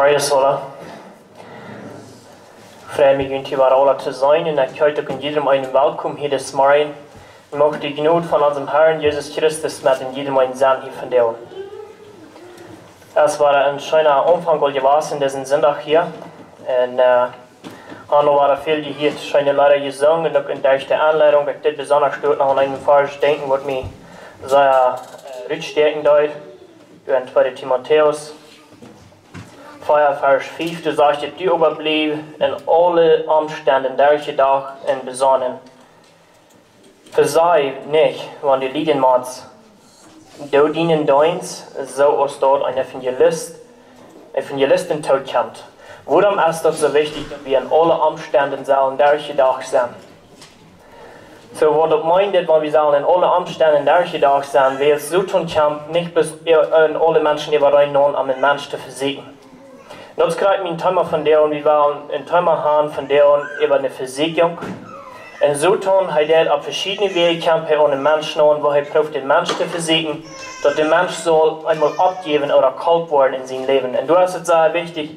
Maria Sola. Freue mich, bei alle zu sein und ich heute in jedem einen Willkommen hier des Morgen. Ich möchte die Gnade von unserem Herrn Jesus Christus mit in jedem einen Sein hier von dir. Es war ein schöner Umfang gewesen, diesen Sonntag hier. Und äh, Anno waren viel, die hier scheinen leider gesungen und in der Anleitung, ich das besonders stört noch an einen Vers denken, was mich sehr äh, rückstärken dort. In 2. Timotheus 4, Vers 5, du dass du überblieb in alle Umständen der Tag in besonnen. Versei nicht, wenn du liegen machst. Du dienen deins, so als dort ein Evangelist, Evangelisten tot kommt. Warum ist das so wichtig, dass wir in alle Umständen sollen der Tag sein? So, wat dat meint, wenn wir sagen, in alle Umständen der Tag sein, wir es so tun kann, nicht bis in alle Menschen über einen um den Menschen zu versiegen. Jetzt kriegt ein Thema von der und wir wollen ein Thema haben von der und über eine Versiegung. Und so tun hat er auf verschiedene Wege kämpfen ohne Menschen an, wo er probiert, den Menschen zu versiegen, dass der Mensch soll einmal abgeben oder kalt werden in seinem Leben. Und du hast es sehr wichtig,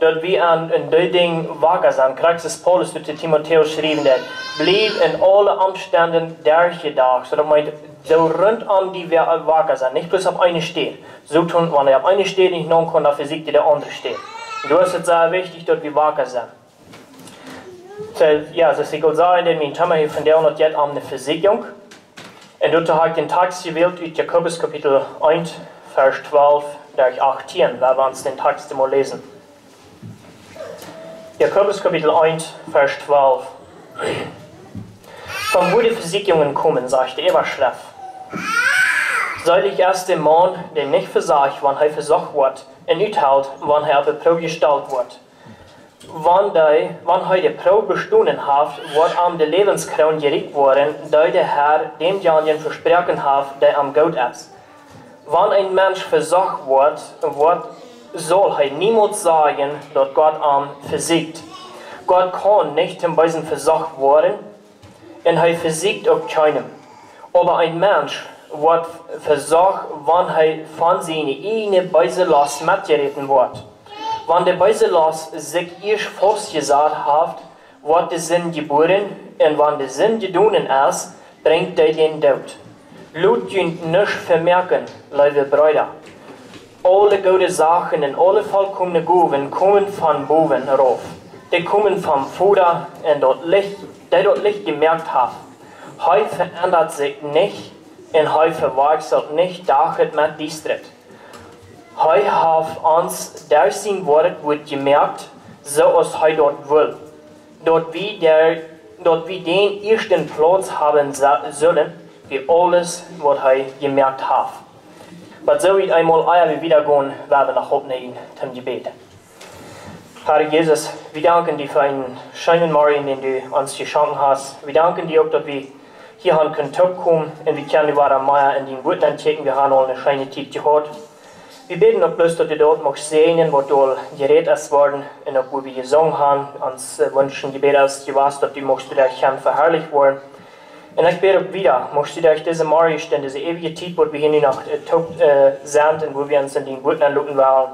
dass wir an in die Dinge wacker sind. Kriegst es Paulus durch Timotheus geschrieben, der blieb in allen Umständen der Tag. So, das meint, so rund um die wir wacker sind, nicht bloß auf eine steht. So tun, wenn er auf eine steht, nicht noch kann, dafür siegt der andere steht. Du hast es sehr wichtig, dass wir wacker sind. So, ja, ist egal sagen, denn mein Thema hier von der und jetzt um eine Versiegung. Und dort habe ich den Text gewählt aus Jakobus Kapitel 1, Vers 12, durch 18, weil wir uns den Text mal lesen. Jakobus Kapitel 1, Vers 12. Von wo die Versiegungen kommen, sagte Eva Schleff. Soll ich erst den Mann, der nicht versagt, wann er versucht wird, und uithält, wann er auf die Probe gestellt wird. Wann, die, wann er die Probe bestanden hat, wird am der Lebenskroon gericht worden, da der Herr dem Janien versprochen hat, der am Gott ist. Wann ein Mensch versucht wird, wird soll er niemals sagen, dass Gott am versiegt. Gott kann nicht in diesem versucht worden, und er versiegt auch keinem. Aber ein Mensch wird versucht, wenn er von seiner eigenen Beiselast mitgeritten wird. Wenn der Beiselast sich erst festgesagt hat, wird der Sinn geboren, und wenn der Sinn gedonen ist, bringt er den Tod. Lut nicht vermerken, liebe Brüder alle gute Sachen und alle vollkommene Gaben kommen von boven herauf. Die kommen vom Vater und dort Licht, der dort Licht gemerkt hat. Heu verändert sich nicht und heu verwechselt nicht dachet mit Distritt. Heu hat uns der sein Wort wird gemerkt, so als heu dort will. Dort wie, der, dort wie den ersten Platz haben sollen, wie alles, was heu gemerkt hat. Maar zo niet eenmaal eier we wieder gehen werden nach opnemen zum Gebet. Herr Jesus, wir danken dir für einen schönen Morgen, den du uns geschenkt hast. Wir danken dir auch, dass wir hier an Kontakt kommen und wir können über Meier in den Gutland checken. Wir haben auch eine schöne Zeit gehabt. Wir beten auch bloß, dass du dort magst sehen, wo du gerät ist worden und auch wo wir gesungen haben, uns wünschen Gebet hast, du weißt, dass du magst du dich verherrlicht worden. Und ich bete wieder, möchte durch diese Morgen, diese ewige Zeit, wo wir hier noch äh, tot äh, sind und wo wir uns in den Guten anschauen wollen,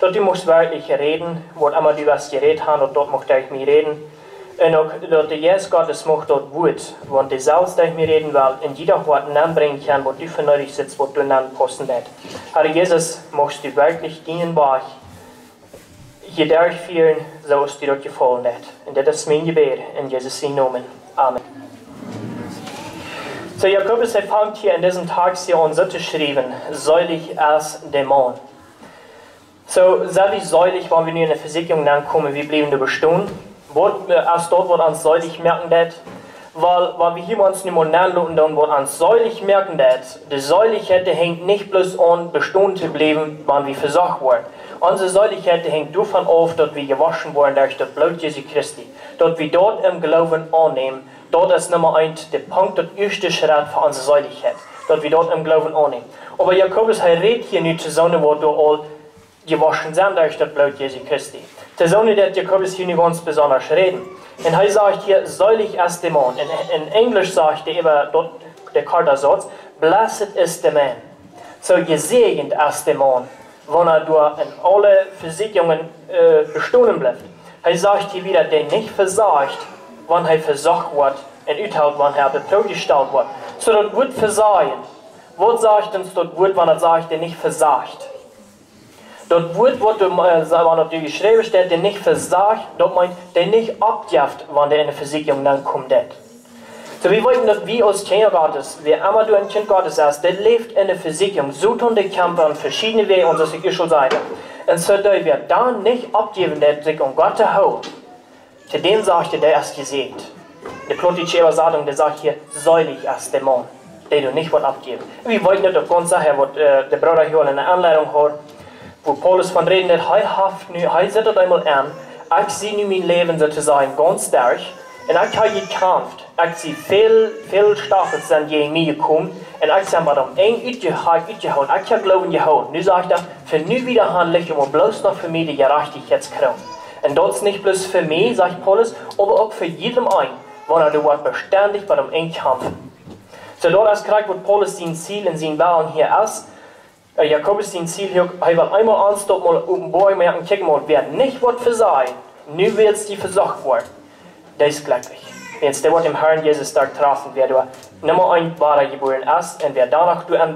dort du musst wirklich reden, wo immer du was geredet hast, und dort möchte ich mir reden. Und auch dort der Jesus Gottes macht dort Wut, wo du selbst durch mir reden willst, in jeder Wort bringen kann, wo du für nötig sitzt, wo du dann posten wirst. Herr Jesus, möchtest du wirklich dienen bei hier durchführen, so ist dir dort gefallen wird. Und das ist mein Gebet, in Jesus' Namen. Amen. So Jakobus er fängt hier in diesem Text hier an so zu schreiben, säulig als Dämon. So, säulig, säulig, wenn wir nur in der Versicherung kommen, wie bleiben wir bestehen? Erst dort wird uns säulig merken, das, weil, wenn wir hier uns nicht mehr nachschauen, dann wird uns säulig merken, das, die Säuligkeit hängt nicht bloß an, bestehen zu bleiben, wenn wir versorgt werden. Unsere Säuligkeit hängt davon auf, dass wir gewaschen worden durch das Blut Jesu Christi. Dass wir dort im Glauben annehmen, dort ist Nummer eins der Punkt, der erste Schritt für unsere Säuligkeit. Dass wir dort im Glauben annehmen. Aber Jakobus redet hier nicht zusammen, wo du all gewaschen sind durch das Blut Jesu Christi. Zusammen der Jakobus hier nicht ganz besonders reden. Und er sagt hier, säulig ist der Mann. In, in Englisch sagt er immer dort, der Kartersatz, blessed is the man. So gesegnet ist der Mann. wenn er durch in alle Versicherungen äh, bestanden bleibt. Er sagt hier wieder, der nicht versagt, wann er versucht wird, und uithält, wann er beprobt gestellt wird. So, das wird versagen. Was sagt uns dort Wort, wenn er sagt, der nicht versagt? Dort Wort, was du, äh, wenn du geschrieben steht, der nicht versagt, dort meint, der nicht abjaft, wenn der in der Versicherung dann kommt. So, wir wollten, dass wir als Kinder Gottes, wer immer du ein Kind Gottes hast, der lebt in der Versicherung, so tun die Kämpfe an verschiedene Wege unserer sicherlichen Seite. Und so, der wir dann nicht abgeben, der sich um Gott zu zu dem sagt er, der erst gesehen. Der plotische Übersetzung, der sagt hier, säulig als Dämon die du nicht abgeben. Wir wollten nicht auf Grund Sache, was äh, der Bruder hier eine Anleitung hat, wo Paulus von reden hat, er haft nu, er setzt einmal an, ich sehe nu mein Leben sozusagen ganz stark, und ich habe gekämpft, ich sehe viel, viel Staffeln sind je mir gekommen, und ich habe mir eng uitgehauen, uitgehauen, ich habe Glauben gehauen. Nu sage ich dann, für nu wieder handle ich, um bloß noch für mich die Gerechtigkeit kriegen. Und das nicht bloß für mich, sagt Paulus, aber auch für jedem ein, wenn er dort beständig bei dem. Så då är skräck vad Paulus sin Ziel in sin Bauern hier ist. Äh, Jakobus sin Ziel hier, er will einmal anstoppen mal uppenbar merken, kicken mal, wer nicht wird versehen, nu willst die versucht worden, der ist glücklich. Wenn der wird im Herrn Jesus da treffen, wer du nimmer ein wahrer geboren ist und wer danach du an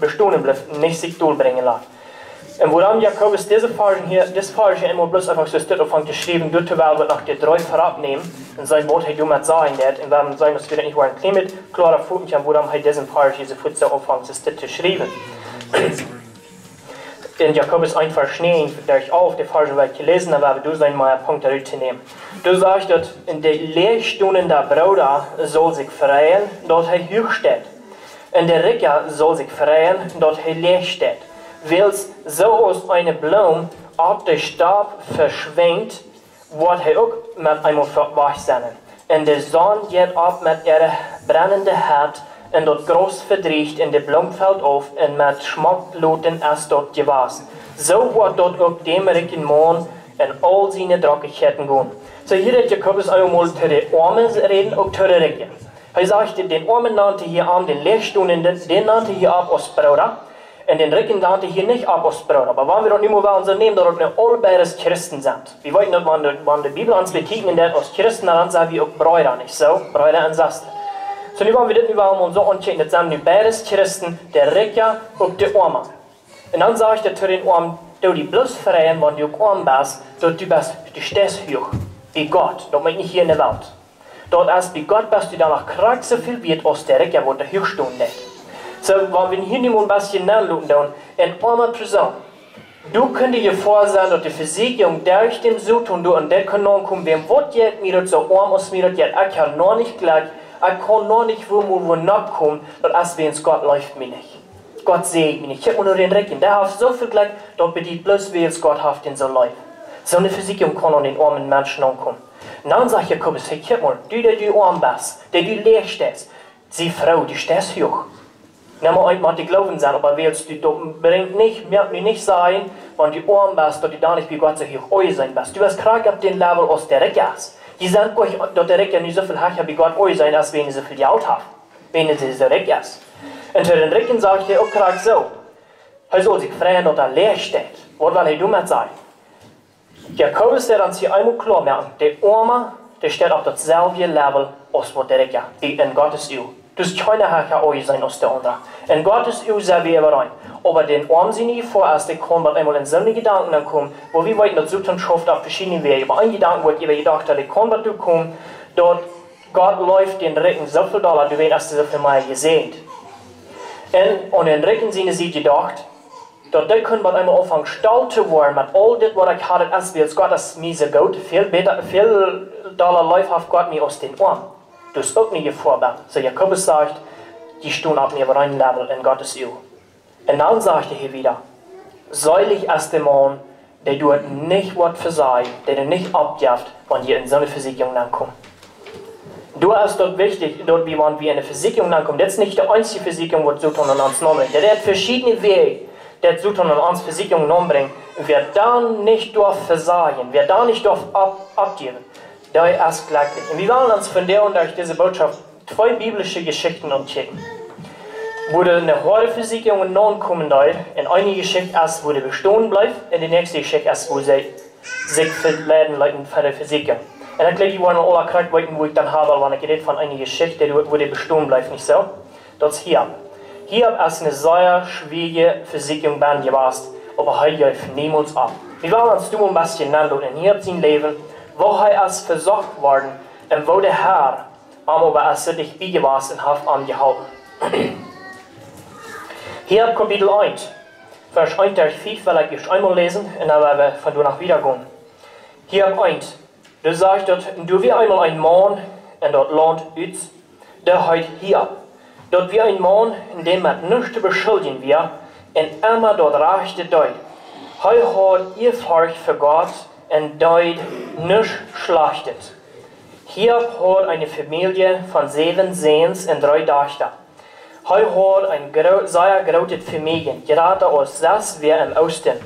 Bestunden bleibt, nicht sich durchbringen lässt. Und woran Jakobus diese Versen hier, das Versen immer bloß einfach so steht auf geschrieben, du weil wir nach der drei vorabnehmen, und sein Wort hat jemand sagen, der, und wir sagen, dass wir nicht wollen, mit klarer Futenchen, woran hat diesen Versen diese Futze auffangen, das steht geschrieben. In Jakobus einfach schneen, der ich auf der Versen weil ich gelesen habe, aber du sein mal Punkt zu nehmen. Du sagst, dass in den Lehrstunden der Bruder soll sich freien, dort er hoch steht. In der Ricker soll sich freien, dort er leer steht wils so aus einer Blume ab der Stab verschwingt, wird er auch mit einmal verwaschen. Und der Sonne geht ab mit ihrer brennenden Herd und dort groß verdriecht in der Blume fällt auf und mit Schmuckloten ist dort gewaschen. So wird dort auch dem ricken Mond in all seine Dreckigkeiten gehen. So hier hat Jakobus einmal zu den Armen reden, auch zu den Ricken. Er sagt, den Armen nannte hier an, den Lehrstunden, den nannte hier ab als Bruder. En den Rücken nannte hier nicht Apostelbrot. Aber wenn wir doch nicht mehr unser nehmen, dass wir allbeides Christen sind. Wir wollten, dass wenn, wenn die Bibel uns begegnet, dass als Christen, dann sagen wir auch Brüder, nicht so? Brüder und Schwestern. So, nu wollen wir das überall mal so anschauen, das sind nu beides Christen, der Ricker und der Arme. Und dann sage ich zu den Armen, du die bloß freien, wenn du arm bist, dass du bist, du stehst hoch, wie Gott, meint nicht hier in der Welt. Dort als wie Gott bist du danach krank so viel wird, als der Ricker, wo der Hochstunde ist. Så vad vi hinner mun bas genannt dann en armer Person. Du könntest dir vorstellen, dass die Versicherung durch den Sutton du an der Kanon kommen, wem wird jetzt mir so arm aus mir jetzt, ich kann noch nicht gleich, ich kann noch nicht wo wo wo nachkommen, dass als wenn es Gott läuft mir nicht. Gott sehe mich nicht. Ich habe nur den Recken. Der hat so viel gleich, dort bedient bloß, wie es Gott hat in so läuft. So eine Versicherung kann an den armen Menschen ankommen. Und dann sagt Jakobus, hey, guck mal, du, der du arm bist, der du leer stehst, sie Frau, du stehst hoch. Nimm einmal die Glauben sein, aber willst du bringt nicht, mir nicht sein, wenn du arm bist, dass du da nicht wie Gott sich euch sein bist. Du wirst krank auf den Level aus der Recke hast. Die sagen euch, dass der Recke nicht so viel hat, wie Gott sein, als wenn ihr so viel Geld habt. Wenn ihr diese Recke ist. Und für den Recken sagt er auch krank so. Er soll sich freuen, dass er leer steht. Was will er damit sein? Jakobus, der uns hier einmal klar merken, der Arme, der steht auf dasselbe Level, was der Recke, wie in Gottes Ehe. Dus keiner hat euch sein aus der andere. Und Gott ist unser rein. Aber den armen sie nie vor, als der kommt, weil einmal in so eine Gedanken dann kommen, wo wir wollten, dass Zukunft auf verschiedenen Wegen. Aber ein Gedanken wird ihr gedacht, dass der kommt, dass du kommst, dort Gott läuft den Rücken so viel Dollar, du wirst so viel mal gesehen. Und, und den Rücken sind sie gedacht, dort da können wir einmal anfangen, stolz zu werden mit all das, was ich hatte, als wir Gott das mir so gut, viel, viel Dollar läuft auf Gott mir aus den Armen. Dus ook niet je. So Jakobus sagt, die stehen auf ihrem reinen Level in Gottes Ehe. Und dann sagt er hier wieder, säulig ist der Mann, der dort nicht wird versagt, der du nicht abjaft, wenn ihr in so eine Versicherung ankommt. Du hast dort wichtig, dort wie man wie eine Versicherung ankommt. Das ist nicht die einzige Versicherung, die Suton und uns bringt. Der hat verschiedene Wege, der Suton und uns Versicherung bringt. Wer dann nicht darf versagen, wer da nicht darf ab, abgeben, der ist glücklich. Und wir wollen uns von der und durch diese Botschaft zwei biblische Geschichten umchecken. wurde eine harte Versicherung und non kommen dort. In eine Geschichte erst, der bestehen bleibt, in die nächste Geschichte erst, wo sie sich verladen leiten für die Versicherung. Und dann gleich wollen alle Krankheiten, wo ich dann habe, wenn ich rede von einer Geschichte, wo der bestehen bleibt, nicht so? Das hier. Hier ist eine sehr schwierige Versicherung bei gewesen, aber heute niemals ab. Wir wollen uns ein bisschen nennen und hier sein Leben, wo er als versorgt worden und wo der Herr aber es sich beigewas und hat angehalten. Hier Kapitel 1, Vers 1 durch 5 will ich einmal lesen und dann werden wir von danach wieder gehen. Hier 1, du sagst dort, du wie einmal ein Mann in dort Land üts, der heut hier. Dort wie ein Mann, in dem man nichts beschuldigen wir, und immer dort reichte deut. Heu hat ihr Furcht für Gott und deut nicht schlachtet. Hier hat eine Familie von sieben Sehens und drei Töchter. Hij had een sehr grote familie, gerade als das wir im Osten.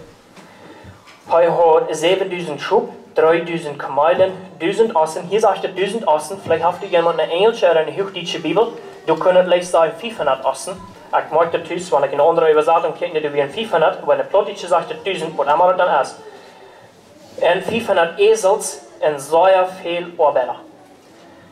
Hij had 7000 Schub, 3000 Kamelen, 1000 Assen. Hier sagt er 1000 Assen. Vielleicht habt ihr jemand eine englische oder eine hochdeutsche Bibel. Du könnt leicht sagen 500 Assen. Ich mag das wenn ich eine andere Übersetzung kenne, du wie 500, aber eine Plottische sagt er 1000, was immer dann ist. Und 500 Esels und sehr viel Arbeiter.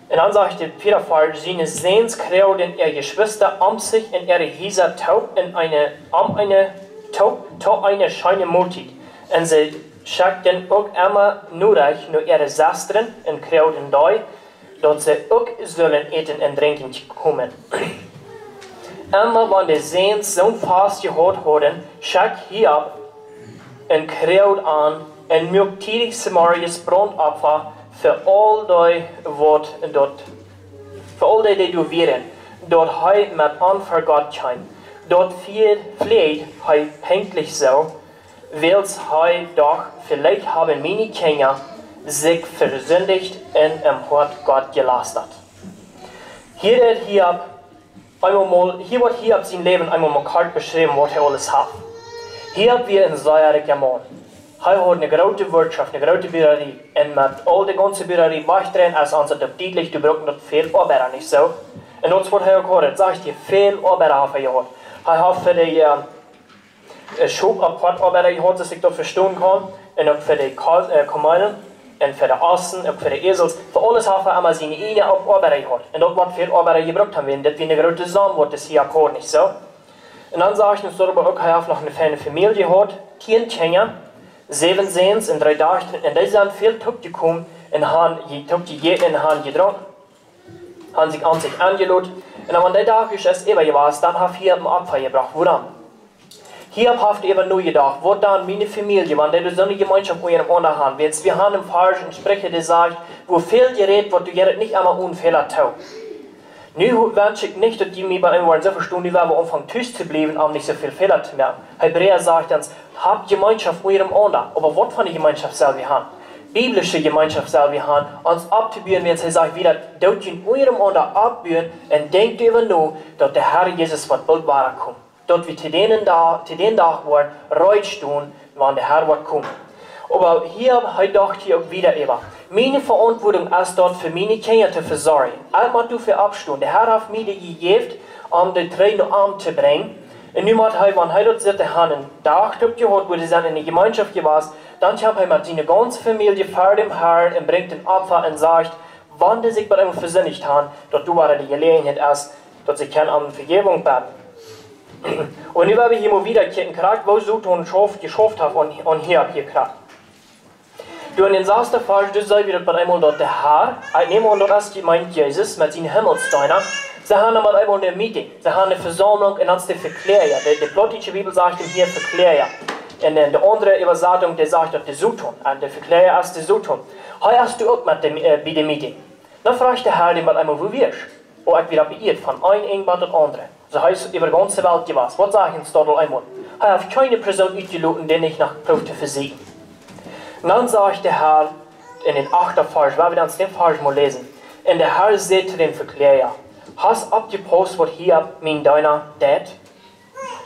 Und dann sagte Peter Fall, seine Sehnskräuden ihre Geschwister um sich in ihre Hieser taub in eine, um eine, taub, taub eine scheine Multit. Und sie schickten auch immer nur nur ihre Sastren und Kräuden doi, dort sie auch sollen eten und trinken kommen. Immer wenn die Sehns so fast gehört haben, schick hier ein Kräud an tidig Samarias Brandopfer für all die wat dort, für all die, die du wären, dort hij met onvergat zijn. Dort viel vielleicht hij pünktlich so, wils hij doch vielleicht haben meine Kinder sich versündigt und im Hort Gott gelastet. Hier wird hier einmal mal, hier wird hier sein Leben einmal mal kalt beschrieben, was er alles hat. Hier haben wir einen säuerlichen Mann. Hij had een grote Wirtschaft, eine grote mit all der ganzen Bürerie war ich drin, als ons het du brauchst noch viel Arbeiter, nicht so? Und das wird er gehört, sag ich dir, viel Arbeiter hat er gehabt. Er hat für die äh, Schubarbeiter gehabt, dass ich dort verstehen kann. Und auch für die äh, Kamelen, und für die Assen, auch für die Esels. Für alles hat er immer seine eigene Arbeiter gehabt. Und dort wird viel Arbeiter gebraucht haben, das wie eine große Samen wird, das hier gehabt, nicht so? Und dann sage ich uns darüber auch, er hat noch eine feine Familie zehn Kinder zeven zeens en drie dagen. En die zijn veel teruggekomen en haben gegeten en haben gedronken. Haben sich an sich angelohnt. Und wenn der Tag ist es eben gewesen, dann hat hier ein Opfer gebracht. Woran? Hier habt ihr eben nur gedacht, wo dann meine Familie, wenn die so eine Gemeinschaft mit ihrem anderen haben, jetzt wir haben im falschen Sprecher, der sagt, wo viel gerät wird, du gerät nicht einmal Unfehler tau. Nu wünsche ich nicht, dass die mir bei einem so verstehen, die werden anfangen, Tisch zu bleiben, um nicht so viel Fehler zu machen. Hebräer sagt dann, habt Gemeinschaft mit ihrem anderen. Aber was für eine Gemeinschaft soll wir haben? Biblische Gemeinschaft soll wir haben, uns abzubühren, wenn sie sagt, wieder, dort in eurem anderen abbühren und denkt über nur, dass der Herr Jesus wird bald kommt. Dort wir zu denen da, zu den Tag werden, reut stehen, wann der Herr wird kommen. Aber hier, dachte ich wieder über, meine Verantwortung ist dort für meine Kinder zu versorgen. Einmal du für abstehen. Der Herr hat mir die gegeben, um die Tränen Arm zu bringen. Und nu hat hij, wanneer hij dat zit, han een dag op gehad, wo sie in die Gemeinschaft gewas, dann hat er mit seiner ganzen Familie vor dem Herrn und bringt den Opfer und sagt, wann die sich bei ihm versinnigt haben, dort du war die Gelegenheit erst, dass sie keine um Vergebung beten. Und nu habe ich immer wieder gekriegt, wo so geschafft hat und, und hier hab ich gekriegt. Du in den Saster Fall, du sei wieder bei einmal dort der Herr, ich nehme an, dort ist gemeint Jesus mit seinen Himmelssteiner, Sie haben einmal einmal eine Meeting, sie haben eine Versammlung und dann ist die Verklärer. Die, die plottische Bibel sagt ihm hier Verklärer. Und dann die andere Übersetzung, die sagt dort der Suton. Und der Verklärer ist der Suton. Heute hast du auch mit dem, äh, bei dem Meeting. Dann fragt der Herr mal einmal, wo du? Und ich wieder beirrt, von einem England und andere. So heißt über die ganze Welt gewesen. Was sagen sie dort einmal? Ich habe keine Person ausgeloten, die ich nach Prof zu versiegen. Und dann sagt der Herr in den 8. Vers, wir dann den Vers mal lesen. Und der Herr sagt zu dem Verklärer, hast abgepost, was hier mein deiner det.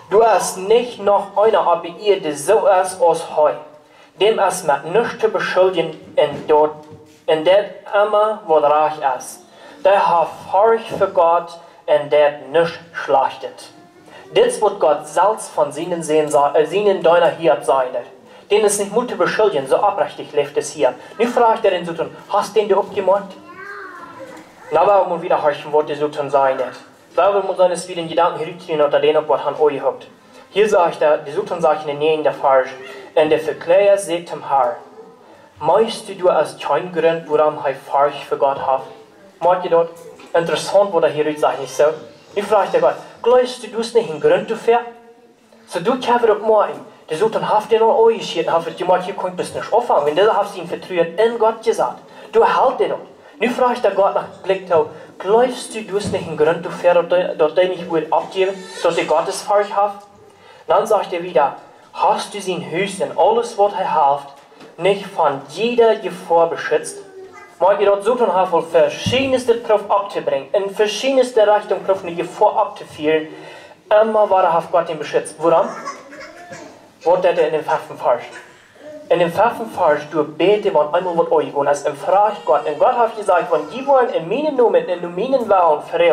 Du hast nicht noch einer ihr, der so ist als heu. Dem es mit nichts zu beschuldigen in dort, in der immer, wo reich ist. Der hat Furcht für Gott und der nicht schlachtet. Das wird Gott selbst von seinen, Sehen, äh, seinen deiner hier sein. Den ist nicht mutig beschuldigen, so abrechtig lebt es hier. Nu fragt er den so hast den du? Na, warum wir wieder horchen, was der so sein. Warum muss man es wieder in Gedanken herüberziehen unter den, was han euch habt. Hier sagt er, die Sultan sagt in den der Farge, und der Verklärer sagt dem Herr, Meinst du als kein Grund, woran er Farge für Gott hat? Mag ihr dort? Interessant, was er hier sagt, nicht so? Ich frage Gott, glaubst du, du hast nicht einen Grund dafür? So du kannst auch morgen, der Sultan hat den auch euch hier, hat die mal hier kommt bis nicht auffangen, wenn der hat ihn vertrauen in Gott gesagt. Du halt auch. Nu fragt der Gott nach Blick, glaubst du, du hast nicht einen Grund dafür, dass der nicht wohl abgeben, dass der Gottes Farge hat? Dann sagt er wieder, hast du sein Haus und alles, was er hat, nicht von jeder Gefahr beschützt? Mag ihr dort suchen haben, verschiedenste Prof abzubringen, in verschiedenste Richtung Prof eine Gefahr abzuführen, immer war er Gott ihn beschützt. Woran? Er in dem Pfaffen falsch. In dem Pfaffen falsch, du bete, wenn einmal mit euch gehen, als im fragt Gott, und Gott hat gesagt, wenn die wollen in meinen Namen, in meinen Wahlen frei,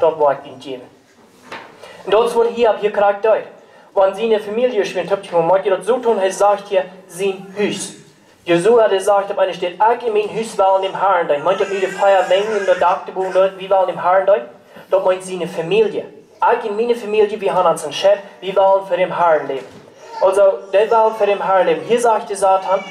dort wird ihn geben. Und dort wird hier, ab hier gerade deutlich wenn seine Familie schwingt, habt ihr mal das so tun, er sagt hier, sein Hüs. Josua, der sagt, auf einer steht, ich in mein Hüs war in dem Herrn dein. Meint ihr, wie die Feier wegen in der Dachgebung dort, wie war in dem Herrn dein? Dort meint seine Familie. Ich in meine Familie, wir haben uns Chef, wir wollen für den Herrn leben. Also, der wollen für den leben. Hier sagt der Satan,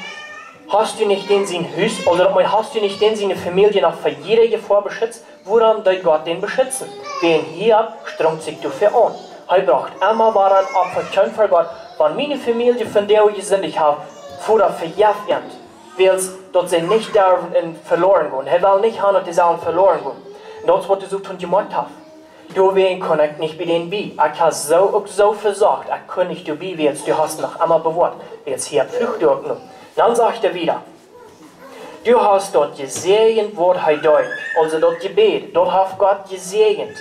hast du nicht den sein Hüs, oder hast du nicht den seine Familie noch vor jeder Gefahr beschützt? Woran soll Gott den beschützen? Wen hier strengt sich dafür an. Hij bracht immer waren Opfer für Gott. Wenn meine Familie von der ich sind, ich habe vorher verjährt, weil dort sie nicht da verloren gehen. Er will nicht haben, dass sie verloren gehen. Und das, was du so tun gemacht hast. Kann ich nicht bei denen bi. Ich habe so auch so versorgt, ich kann nicht du bi, weil du hast noch einmal bewahrt. Jetzt hier Flucht genommen. Dann sagt er wieder, du hast dort gesegnet, wo er deut. Also dort Gebet, dort hat Gott gesegnet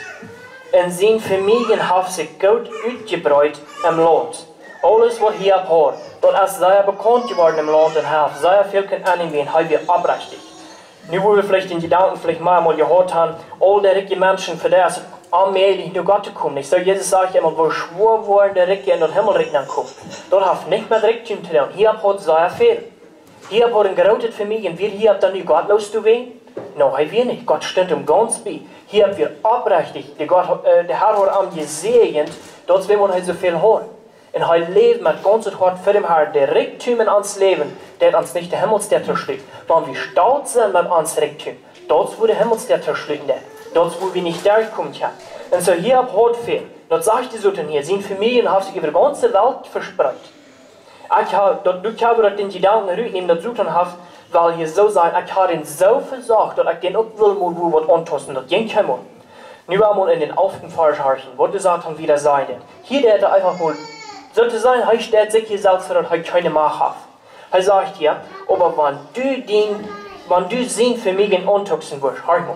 en zijn familie heeft zich goed uitgebreid im Land. Alles wat hij hat, dat als zij bekannt geworden im Land en heeft, zij veel kan aannemen, hij weer abrechtig. Nu wo wir vielleicht in Gedanken vielleicht mal, gehört haben, all die Menschen für das allmählich nur Gott kommen. Ich sage, Jesus sagt immer, wo schwor wollen der Ricke in den Himmel regnen kommen. Dort hat nicht mehr Reichtum zu tun. Hier hat sehr viel. Hier hat ein gerautet für mich und wir hier haben dann nicht gottlos zu wehen. No, weer niet. Gott stond hem ganz bij. Hier haben wir abrechtig, der, Gott, äh, der Herr hat am gesegnet, dort will man halt so viel haben. Und er lebt mit ganzem Hart für den Herrn, der Reichtum ans Leben, der uns nicht der Himmelsstädter schlägt. Wenn wir stolz sind mit uns Reichtum, dort wo der Himmelsstädter schlägt, dort wo wir nicht durchkommen können. Und so hier ab hat viel. Dort sagt die Soten hier, sind Familien haben sich über die ganze Welt verspreut. Ich habe, dort, du kannst den Gedanken rübernehmen, dass Soten haben, weil je zo zijn, ik had ihn zo verzorgd dat ik den ook wil moet wo wat ontossen, dat geen kan Nu einmal in den elften Vers horchen, wo der Satan wieder sein Hier der hat einfach mal, sollte sein, er stellt sich hier selbst vor, dass er keine Macht hat. Er sagt hier, aber wenn du den, wenn du sehen für mich in Untoxen wirst, hör mal.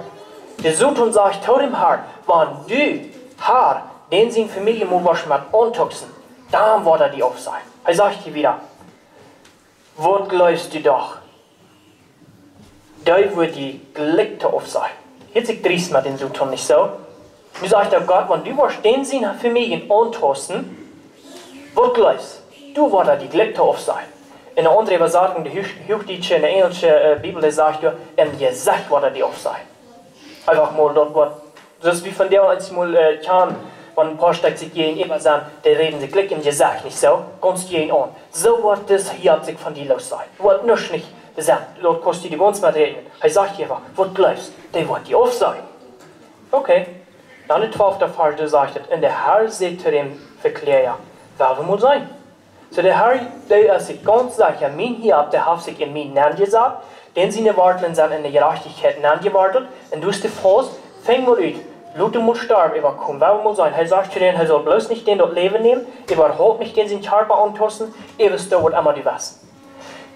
Der Satan sagt zu dem Herr, wenn du, Herr, den für mich im wirst mit Untoxen, dann wird er die auf sein. Er sagt hier wieder, wo glaubst du doch? da wird die Gelegte auf sein. Jetzt ich driest mit den Sultan nicht so. Nu sagt er Gott, wenn du warst den Sinn für mich in Antosten, wird du wirst die Gelegte auf sein. In der anderen Übersetzung, die Hochdeutsche, in der englischen äh, Bibel, da sagt er, im Gesicht wird die auf sein. Einfach mal dort, wo, das ist wie von der, als ich mal äh, kann, wenn ein paar Stück sich gehen, immer sagen, die reden sich gleich im Gesicht, nicht so, ganz gehen an. So wird das hier sich von dir los sein. Wird nicht gesagt, dort kostet die Wohnungsmaterialien. Er sagt hier einfach, du bleibst, der wird die auf sein. Okay. Dann der zwölfte Vers, der sagt, und der Herr sagt zu dem Verklärer, wer muss sein? So der Herr, der ist sich ganz sicher, mein hier der hat sich in mir Namen gesagt, denn seine Warteln sind in der Gerechtigkeit Namen gewartet, und du bist der Fuß, fäng mal an, Luther muss sterben, er kommen, wer muss sein? Er sagt zu denen, er soll bloß nicht den dort Leben nehmen, er überhaupt nicht den seinen Körper antossen, er ist dort immer die was.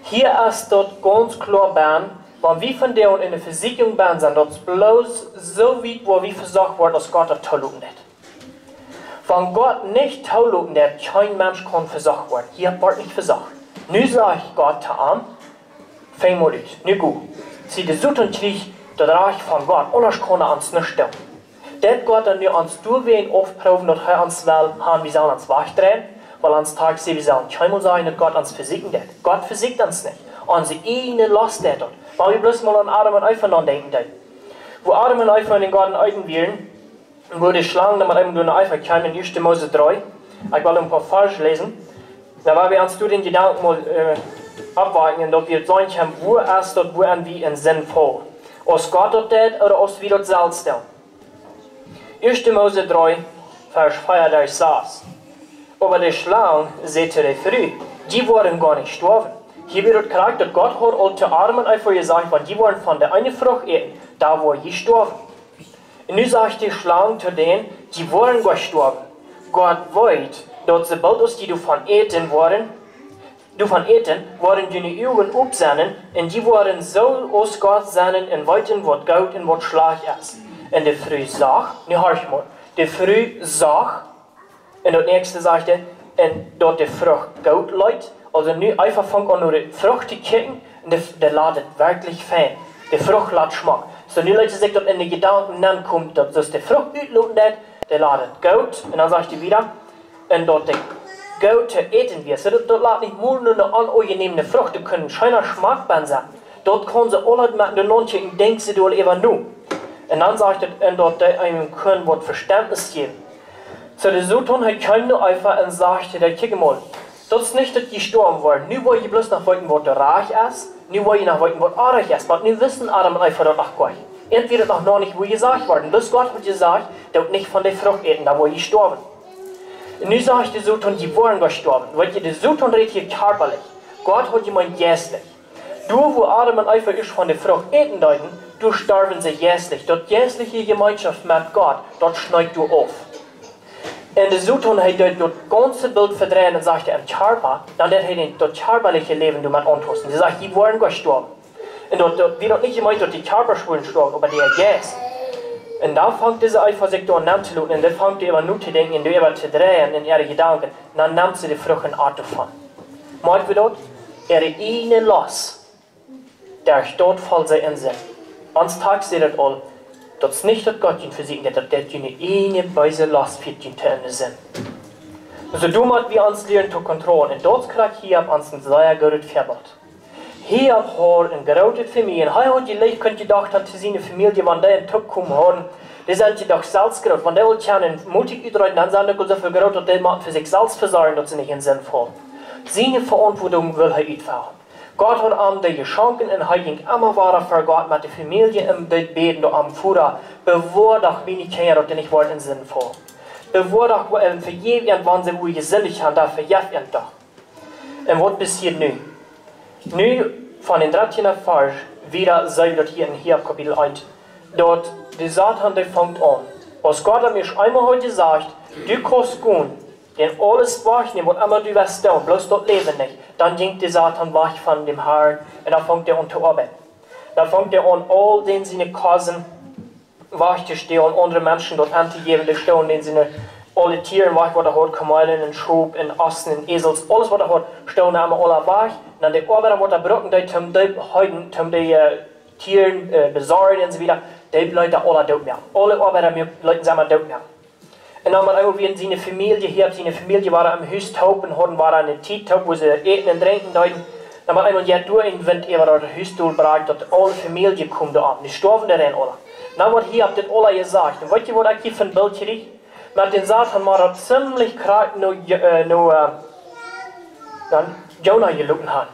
Hier ist dort ganz klar ben, wenn wir von der in der Versicherung ben sind, dort bloß so weit, wo wir versorgt werden, dass Gott das Tollugen nicht. Wenn Gott nicht Tollugen hat, kein Mensch kann versorgt werden. Hier wird nicht versorgt. Nu sagt Gott zu ihm, ut, nu gut. Sie die Sutten kriegt das Reich von und ich kann ans nicht tun. det Gott dann nu ans doorwegen aufproben, dat hij ons wel haben, wir sollen uns wachdrehen, weil ans Tag sehen, wir sollen keinmal sagen, dass Gott uns versiegen det. Gott versiegt uns nicht. Unsere eigene Last det dort. Weil wir bloß mal an Adam und Eva denken det. Wo Adam und Eva in den Garten Eden wären, wo die Schlangen dann mit einem durch Eifer kamen in 1. Mose 3, ich will ein paar falsch lesen, da war wir uns durch den Gedanken mal äh, abwarten, dass wir sagen können, wo ist dort, wo wie in Sinn voll. Aus Gott dort det oder aus wie dort selbst denn. 1. Mose 3, Vers 4, saß. Aber die Schlangen sagte die früh, die waren gar nicht gestorben. Hier wird gesagt, dass Gott hat alte Armen einfach gesagt, wenn die wollen von der eine Frucht essen, da war ich gestorben. Und nu sagt die Schlange zu denen, die waren gestorben. Gott wollte, dass sobald aus die du von eten waren, du von eten, waren deine Augen absehnen, und die waren so aus Gott sehnen und weiten, was gut und was schlag ist. Und der früh sag, nu mal, der früh sag, und das nächste sagte, und dort die Frucht gut leid, also nu einfach fang an nur die Frucht zu kicken, und der, ladet wirklich fein. Die Frucht lädt Schmack. So nu Leute sich dort in die Gedanken dann kommt, dass das die Frucht utloten dat, der ladet gut, und dann sagt die wieder, und dort die gut zu eten wird. So dort, dort lädt nicht nur eine unangenehme Frucht, die können scheiner Schmack sein. Dort können sie alle machen, die Nonche, ich denke sie dort eben nu. Und dann sagt er, und dort einem können was Verständnis geben. So der Sultan hat keine einfach und sagte, der kick mal, das ist nicht, dass die gestorben waren. Nu wollen ich bloß nach wollten, wo der reich ist, nu wollen ich nach wollten, wo arg ist, aber nu wissen Adam und Eva dort auch gleich. Entweder noch noch nicht, wo gesagt worden. Bloß Gott hat gesagt, der nicht von der Frucht eten, da wo ich gestorben. Und nu sagt der Sultan, die waren gestorben. Weil der Sultan redet hier körperlich. Gott hat jemand jästlich. Du, wo Adam und Eva ist von der Frucht eten deuten, du sterben sie jästlich. Dort jästliche Gemeinschaft mit Gott, dort schneid du auf. En de Sultan hat dort das ganze Bild verdreht und sagte, im Charpa, dann hat er das körperliche Leben damit antosten. Sie sagt, die waren gestorben. Und dort, dort wird dort nicht gemeint, dass die Körperschwulen gestorben, aber der Geist. Und da fängt diese sich da an zu luten, und dann fängt über nur zu denken, und über zu drehen in ihre Gedanken, und dann nimmt sie die Frucht in Art davon. Meint wir dort? Ihre eine Lass, der dort voll sie in Sinn. Ans Tag seht ihr all, dat is niet dat God je versiegt, dat dat je ene beise last für die Tenne sind. Also du musst wir uns lernen zu kontrollieren. Und dort kriegt hier ab uns ein sehr gutes Verbot. Hier ab hat ein gerautet Familie. Hier hat die Leute könnt gedacht haben, zu seiner Familie, wenn der in Tag kommen haben, die sind die doch gerautet. Wenn der will können, mutig utreiten, dann sind die so viel gerautet, die machen für sich selbst versorgen, dass sie nicht in Sinn fallen. Seine Verantwortung will er utfahren. Gott hat am de geschenken en hij ging immer weiter für Gott mit der Familie im Beten am Fuhrer. Bewahr doch wenig Kinder, dass die nicht wollten sinnvoll. Bewahr doch für jeden, wann sie wohl gesellig haben, dafür jaft ihr doch. Und was passiert nun? Nun, von den 13. Vers, wieder das hier in Hiob Kapitel 1. Dort, die Satan, der fängt an. Was Gott hat mir einmal heute gesagt, du kannst gehen, denn alles wahrnehmen, was immer du wirst tun, bloß dort leben nicht. Dann ging der Satan weg von dem Herrn und dann fängt er an zu arbeiten. Dann fängt er an, all den seine Cousin wegzustehen und andere Menschen dort anzugeben, die stehen, den seine alle Tiere weg, was er hat, Kamelen und Schub und Assen und Esels, alles was er hat, stehen immer alle weg. Und dann die Arbeiter, was er die zum die heute, zum die uh, Tieren uh, besorgen und so weiter, die Leute alle dort mehr. Alle Arbeiter, Leute sind dort mehr. Und dann haben wir in seine Familie hier, seine Familie war am Hüsthaub und hatten war eine Titaub, wo sie eten und trinken deuten. Dann wir einmal ja durch in Wind über der Hüststuhl bereitet, dass alle Familie kommt da an. Die sterben da rein alle. Dann wird hier, habt das alle gesagt. Und weißt ihr, was ich hier für ein Bild kriege? Mit den Satan war er ziemlich krank nur, äh, äh, dann Jonah gelogen hat.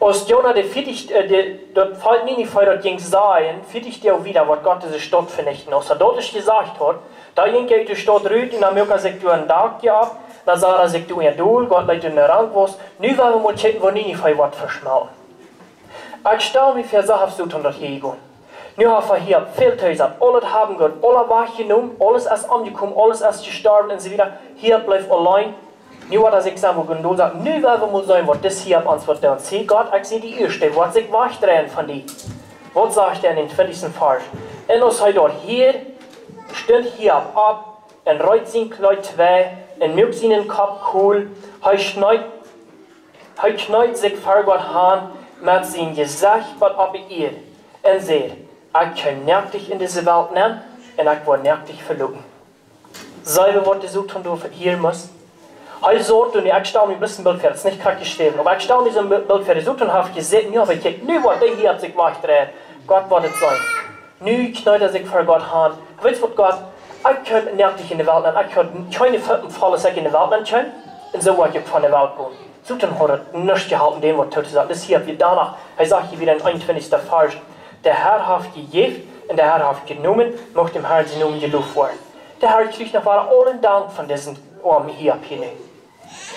Als Jonah der Fittig, äh, der, fällt nie vor, dort ging sein, Fittig der auch wieder, was Gott diese Stadt vernichten. Als er dort gesagt hat, da ging er die Stadt rüt, und dann möchte sich einen Tag gehabt, dann sah er sich ein Duel, Gott legt in den Rang was, nu wollen wir mal checken, wo nie für was verschmauen. Ich stelle mich für Sachen zu tun, dort hier gehen. Nu wir hier viel Häuser, alles haben Gott, alle wahrgenommen, alles ist angekommen, alles ist gestorben und so wieder. Hier bleibt allein. Nu hat gesagt, wo Gott sagt, nu wollen wir mal sehen, was das hier an uns wird. Sieh Gott, ich sehe die erste, was sich wachdrehen von die. Was sagt er in den 20. Vers? Und uns hat dort hier, stellt hier ab, und reut sein Kleid zwei, und mögt seinen Kopf cool, er schneit, er schneit sich vor Gott an, mit seinem Gesicht, was ab ihr, und seht, ich kann dich in diese Welt nehmen, en ik word nerktig verloren. Selber wordt so tun du hier muss. Hij zorgt und ich staune ein bisschen Bild für, das ist nicht krank geschrieben, aber ich staune diesem Bild für, so tun habe gesehen, ja, aber ich kijk, nu wat hij hier hat sich wegdreht, Gott wird es sein. Nu knallt er sich vor Gott an. Weißt du was Gott, ich könnte nerktig in der Welt nehmen, ich könnte keine Vierten volle Säcke in der Welt nehmen können, und so wird ich von der Welt gehen. So tun hat nichts gehalten, dem was Tod sagt. Das hier, wie danach, er sagt hier wieder in 21. Vers, der Herr hat gegeben und der Herr hat genommen, möchte dem Herrn sie nun gelobt werden. Der Herr kriegt noch allen Dank von diesen Armen hier ab hier.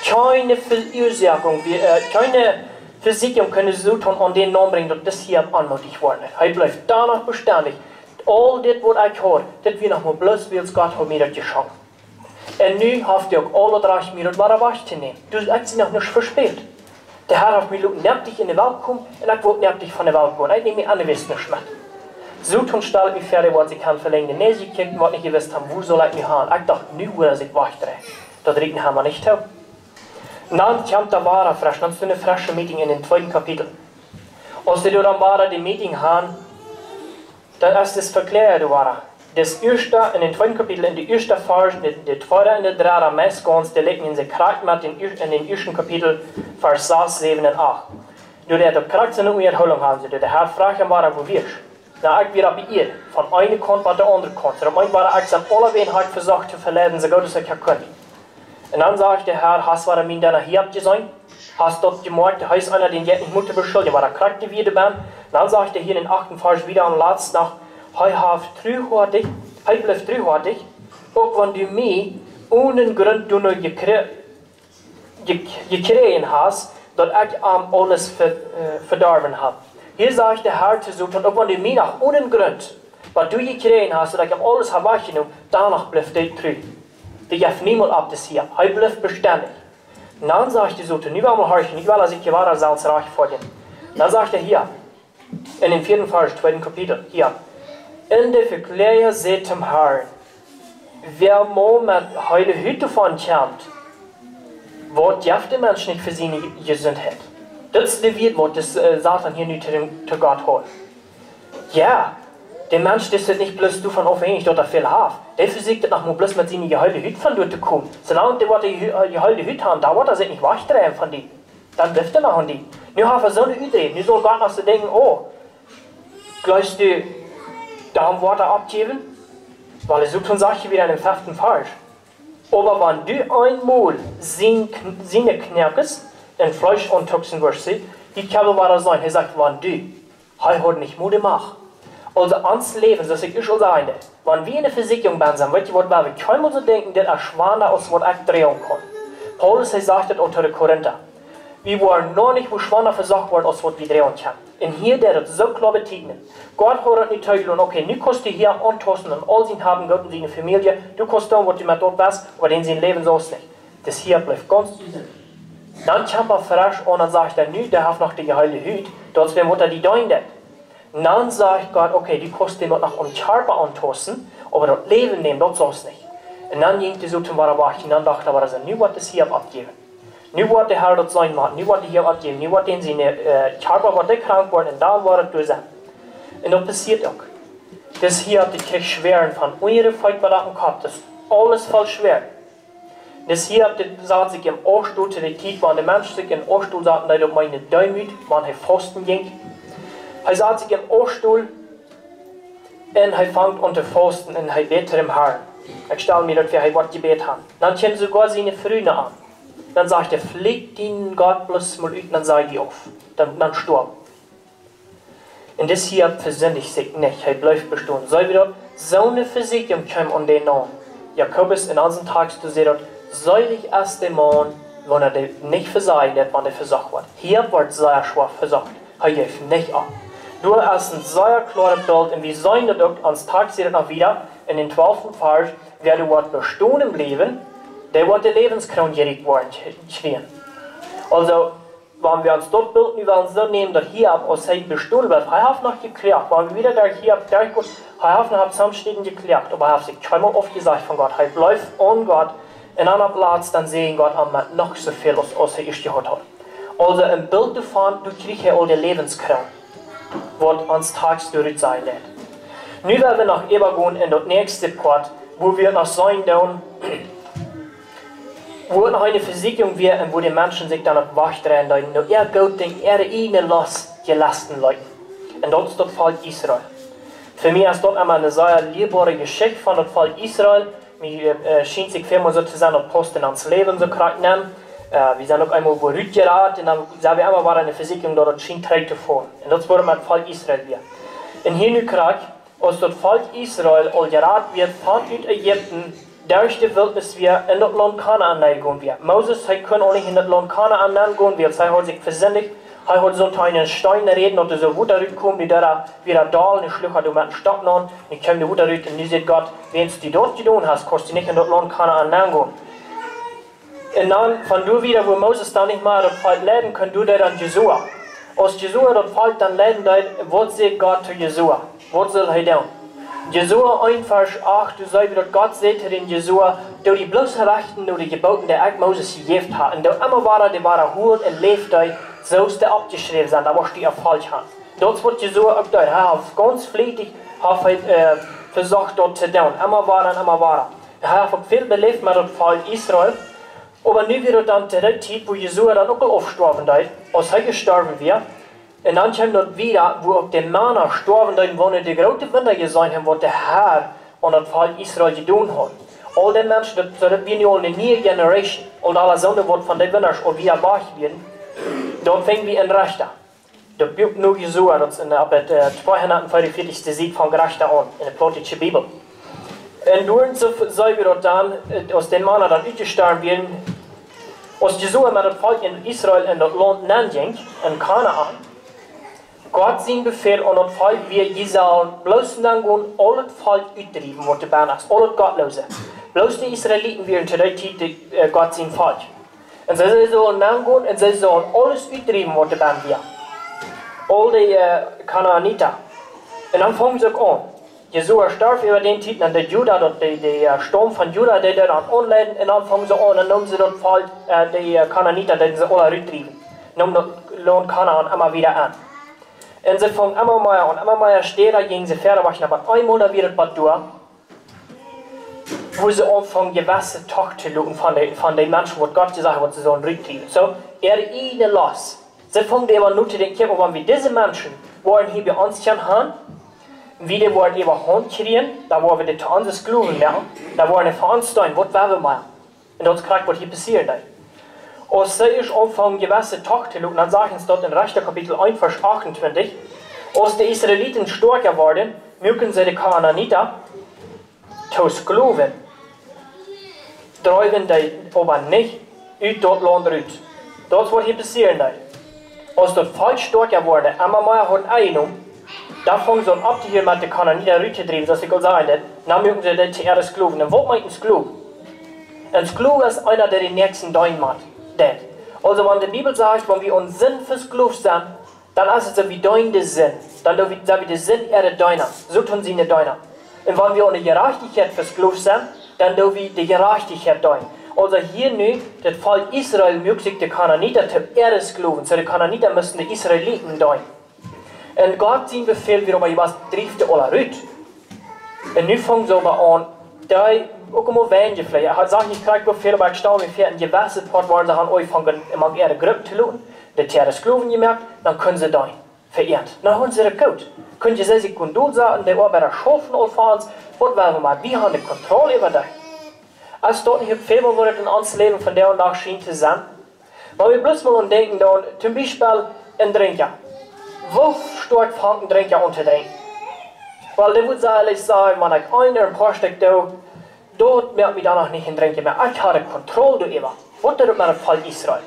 Keine Verursagung, äh, keine Versicherung können so tun an den Namen bringen, dass das hier anmutig worden ist. Er bleibt danach beständig. All das, was ich höre, das wird noch mal bloß, weil Gott hat mir das geschenkt. Und nu haft ich auch alle drei war was zu nehmen. Du hast sie noch Der Herr hat mir nervig in die Welt gekommen und ich wollte nervig von der Welt gehen. Ich nehme mir an, wissen nicht mehr. So tun ich mich fertig, was ich kann verlängern. Nee, sie kicken, was nicht gewusst haben, wo soll ich mich haben. Ich dachte, nu, wo sich wachdrehe. Das reden haben wir nicht tun. Dan komt de ware fresh, dan is een frische meeting in het tweede kapitel. Als we dan ware die meeting gaan, dan is het verklaard ware. Das erste, in den zweiten Kapitel, in der ersten Vers, der und der dritte Messgans, die liegen in der Charakter mit in den ersten Kapitel, Vers 6, 7 und 8. Du der auf Charakter eine Erholung haben sie, der Herr fragt ihn, wo wirst. Na, ich wieder bei ihr, von einer Kant bei der anderen Kant. Und mein war ich an alle Wehen hat versucht zu verleiden, so gut als ich kann. Und dann sagt der Herr, hast du mir deiner hier abgesehen? Hast dort gemerkt, da heißt einer, den jetzt nicht Mutter beschuldigt, war der krank wieder bin. Dann sagt er hier in den achten Vers wieder am Latz nach, hij heeft terughoordig, hij blijft terughoordig, ook wanneer du mij ohne Grund du nur gekregen hast, dat ich am alles äh, verdorben habe. Hier sagt der Herr zu suchen, auch wenn du mich nach ohne Grund, was du gekregen hast, dass ich am alles habe weggenommen, danach bleibt er treu. Die gibt niemand ab das hier, er bleibt beständig. Und dann sagt er so, nu einmal horchen, nicht weil er sich gewahrt als als Reich vor. Dann sagt er hier, in dem vierten Vers, zweiten Kapitel, hier, seht dem Herrn, wer mit heile Hütte von kommt, wird der Mensch nicht für seine Gesundheit. Das Wirt, was das äh, Satan hier nicht zu Gott holt. Ja, der Mensch, das ist nicht bloß davon abhängig, dass er viel hat. Der versucht das noch bloß mit seiner geheilten Hütte von dort zu kommen. Solange der die geheilten Hütte haben, da wird er sich nicht wegdrehen von die. Dann dürft er noch an die. Nun hat er so eine Idee. Nun soll Gott noch so denken, oh, gleich du Worte abgeben, weil er sucht und sagt wieder einen fünften falsch. Aber wenn du einmal seine Knirkes in Fleisch und Tuxen wirst, die kann aber sein. Er sagt, wenn du, er hat nicht Mut gemacht. Also ans Leben, das ich schon sagen, wenn wir in der Versicherung sind, wird die Wort wir keinem so denken, dass er schwanger aus was ich drehen kann. Paulus sagt das unter den Korinther. Nicht, wo schwanger versorgt worden, aus was wir drehen können. Und hier der so klar betiteln. Gott hat nicht teilen, okay, nu du hier antosten und all sie haben Gott und seine Familie, du tun, was du mit dort bist, aber den leben so nicht. Das hier bleibt ganz Dann er frisch und dann sagt er, nu, der hat noch die geheile Hüt, dort wird Mutter die Deinde. Dann sagt Gott, okay, du kannst den noch um Körper antosten, aber dort Leben nehmen, dort nicht. Und dann ging die so zum Warabach und dann dachte er, also, nu wird das hier abgeben. Nu wordt de Herr dat zijn maat, nu wordt hij hier uitgeven, nu wordt hij zijn Körper wordt krank worden en dan wordt het door zijn. En dat passiert ook. Dus hier hat die Kirche schweren von eure Feindberaten gehabt, das ist alles voll schwer. Das hier hat die sagt sich im Ohrstuhl zu der Zeit, wenn der Mensch sich im Ohrstuhl sagt, dass meine Däumit, wenn er Pfosten ging. Er sagt sich im Ohrstuhl und er fängt unter Pfosten und er betet im Herrn. Ich stelle mir das vor, er wird gebet haben. Dann kommen sogar seine Freunde an. Dann sagt er, fliegt den Gott bloß mal üben, dann sei die auf. Dann, dann stirbt. Und das hier versündigt sich nicht, er bleibt bestehen. So wieder, so eine Versicherung kommt an den Namen. Jakobus in unseren Text, du siehst, soll ich erst den Mann, wenn er nicht versagt wird, wenn er versagt wird. Hier wird sehr schwach versagt. Er hilft nicht ab. Du hast ein sehr klares Bild, und wir sollen auch ans Tag sehen noch wieder, in den 12. Vers, wer du wird bestehen im Leben, der wird die Lebenskron gerig worden, schrien. Also, wenn wir uns dort bilden, wir uns so nehmen, dass hier ab aus sein bestehen wird, er hat noch geklärt, wenn wir wieder da hier ab durchgehen, er hat noch zusammenstehen geklärt, aber er hat sich keinmal oft gesagt von Gott, er bleibt an Gott, in einem Platz, dann sehen Gott am noch so viel, als, als er ist gehört hat. Also ein Bild davon, du kriegst ja all die Lebenskron, was ans Tags sein wird. Nu werden wir noch übergehen in das nächste Part, wo wir noch sein werden, wo noch eine Versicherung wird und wo die Menschen sich dann auf Wacht drehen, nur er Gott den ihre eigene Last gelasten Leuten. Und das ist das Volk Israel. Für mich ist das einmal eine sehr liebbare Geschichte von dem Volk Israel. Mir äh, schien sich vielmal sozusagen auf Posten ans Leben so nehmen. Äh, wir sind auch einmal wo Rüd geraten, dann sagen wir einmal war eine Versicherung dort, schien trägt vor. Und das wurde mein Volk Israel wieder. Nu krieg, als das Volk Israel all geraten wird von Ägypten, durch die Wildnis wir in das Land Kanaan gehen wir. Moses, er kann auch nicht in das Land Kanaan gehen, wir, er hat sich versündigt, er hat so einen Stein reden, und so gut kommen, die da wieder Dal, und schlug hat du mit einem Stock noch, und kommt die Wutter und die sagt Gott, wenn du dort getan hast, kannst du nicht in das Land Kanaan gehen. Und dann, von du wieder, wo Moses dann nicht mehr das Volk leiden, kann du dann Jesua. Als Jesua das Volk dann leiden, was sagt Gott zu Jesua? Was soll er tun? Jesua 1, Vers 8, du sagst, dass Gott sagte in Jesua, du die bloße Rechten, du die Geboten, der ich Moses gegeben hat, und du immer war, die waren holt und lebt, so ist der abgeschrieben sind, da was die falsch haben. Das wird Jesua auch da, er hat ganz fleißig äh, versucht, dort zu tun. Immer war, immer war. Er hat viel belebt mit dem Volk Israel, aber nu weer dan te der tijd, wo Jesua dann auch aufgestorben ist, als er gestorben wird, dann kommt dort wieder, wo auch die Männer gestorben sind, wo die große Wunder gesehen haben, was der Herr an das Volk Israel getan hat. All die Menschen, das, das wir nur eine neue Generation, und alle Sonne wird von den Wundern auch wieder wach werden, dort fängt wir in Rechter. Das bügt nur Jesua, das in der 244. Sieg von Gerechter an, in der Plottische Bibel. Und so soll wir dort dann, aus den Männern dann ausgestorben werden, als Jesua met het volk in Israël in dat land nanging, in Kanaan, Gott sein Befehl an das Volk, wir Israel dann gehen, all das Volk uitdrijven, wordt de baan als, al het Gottloze. Bloß die Israeliten werden zu der Zeit äh, Gott sein Volk. Und sie sollen dann gehen und sie sollen alles uitdrijven, wordt de baan. All die äh, Kanaaniter. Und dann fangen sie auch an. Jesua starb über den Titel und der Juda, der, der Sturm von Juda, der dann anleiten, und dann fangen sie an, und nehmen sie dort Volk, die Kanaaniter, die sie alle rücktrieben. Das Land Kanaan immer wieder an. Und sie fangen immer mehr an, immer mehr stärker gegen sie Pferde waschen, aber einmal da wird es durch, wo sie anfangen, gewisse Tag zu schauen von den, von den Menschen, was Gott gesagt hat, was sie sollen rücktrieben. So, er ihnen los. Sie fangen aber nur zu denken, wenn wir diese Menschen wollen hier bei uns haben, wie die wollen über Hand kriegen, da wollen wir die Tanzes Glauben machen, da wollen wir Veranstaltung, was wollen wir machen? Und das kriegt, was hier passiert. Als sie ich anfangen, gewisse Tag schauen, dann sagen sie dort in Rechter Kapitel 1, Vers 28, als die Israeliten stärker wurden, mögen sie die Kanaaniter zu Sklaven. Treiben die aber nicht uit dort Land raus. Das ist, was hier passiert. Als das Volk stärker wurde, immer mehr hat eingenommen, da fangen sie an ab, die hier mit den Kanaaniter rüberzutrieben, dass sie gesagt haben, dann mögen sie die zuerst Sklaven. Und was meint ein Sklav? Ein Sklav ist einer, der den nächsten Dein macht. Den. Also, wenn die Bibel sagt, wenn wir uns Sinn für Sklav sind, dann ist es so wie dein der Sinn. Dann ist es wie der Sinn ihrer Deiner. So tun sie nicht Deiner. Und wenn wir ohne Gerechtigkeit für Sklav sind, dann tun wir die Gerechtigkeit dein. Also hier nu, das Volk Israel mögt sich die Kanaaniter zu ihre Sklaven. So die Kanaaniter müssen die Israeliten dein. Und Gott sein Befehl aber was trifft alle rüt. Und nu fangen sie aber an, da ook om wijn vielleicht. Hij zegt niet krijg befehl, aber ich staue mir für ein gewisse Part waren sie an euch fangen, immer ihre Gruppe zu tun. Der Tiere Skloven gemerkt, dann können sie da verehrt. Dann haben sie gut. Könnt ihr sich Kondol sagen, der Arbeiter schaffen alfahrs, was wollen wir mal, wir haben Kontrolle über das. Als dort nicht Februar wurde in uns Leben von der und nach schien zu sein, weil wir bloß mal denken, dann, zum Beispiel ein Trinker. Wo stark Franken Trinker unter trinken? Weil der würde sagen, ich einer ein paar Stück da, dort merkt mich danach nicht in Trinken mehr. Ich habe Kontrolle darüber. Was ist das mit Fall Israel?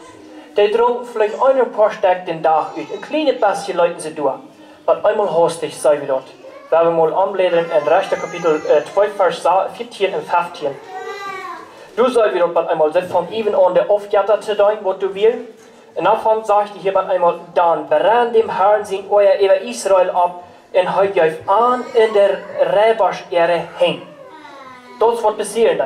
Der trunk vielleicht ein paar Stück den Tag ut. Ein kleines bisschen Leuten sie durch. Aber einmal hastig sei wir dort. Wenn wir mal anblättern in Rechter Kapitel äh, 12, Vers 14 und 15. Du sollst wieder einmal sind von even an der Aufgatter zu dein, was du willst. Und Anfang sagte hier einmal, dann brennt dem Herrn sein euer über Israel ab und heute euch an in der Rebasch ihre Das wird passieren.